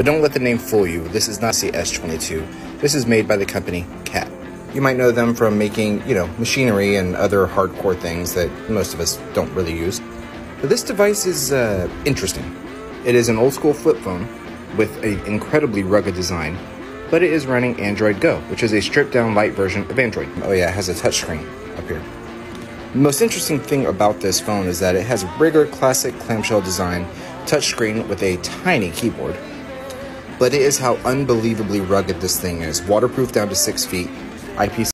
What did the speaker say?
But don't let the name fool you. This is not the S22. This is made by the company Cat. You might know them from making, you know, machinery and other hardcore things that most of us don't really use. But this device is uh, interesting. It is an old school flip phone with an incredibly rugged design, but it is running Android Go, which is a stripped down light version of Android. Oh yeah, it has a touchscreen up here. The most interesting thing about this phone is that it has a rigor classic clamshell design, touchscreen with a tiny keyboard. But it is how unbelievably rugged this thing is. Waterproof down to 6 feet, IPC